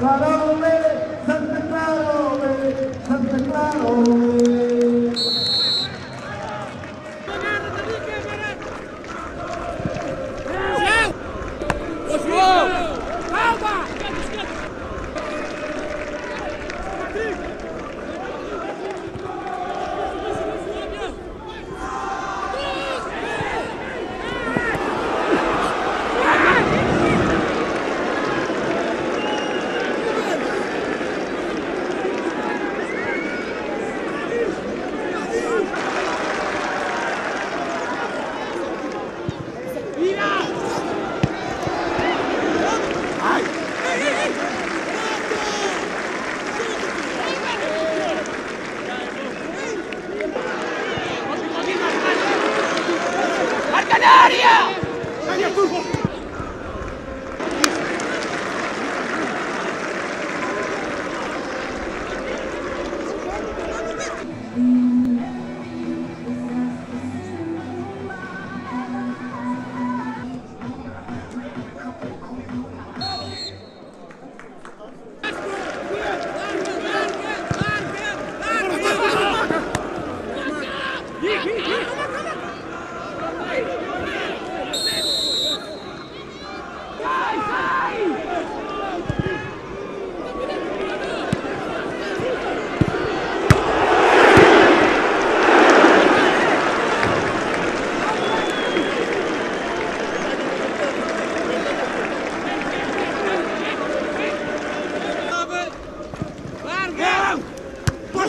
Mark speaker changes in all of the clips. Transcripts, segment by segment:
Speaker 1: Clarole, Canarias!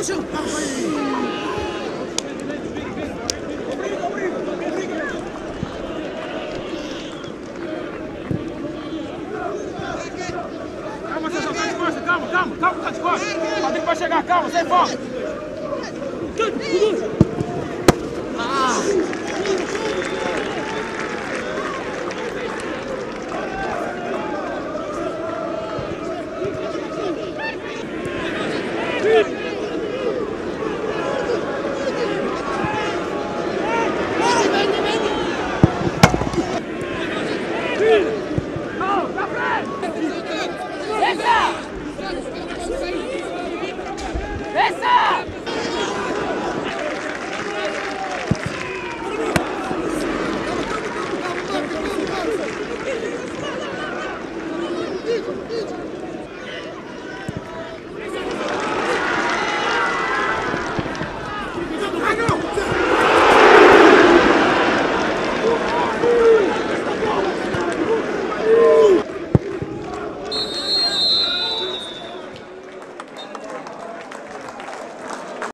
Speaker 1: Lucio!
Speaker 2: Calma, César, tá de costas, calma, calma, calma, tá de costas. Rodrigo vai chegar, calma, sem foco.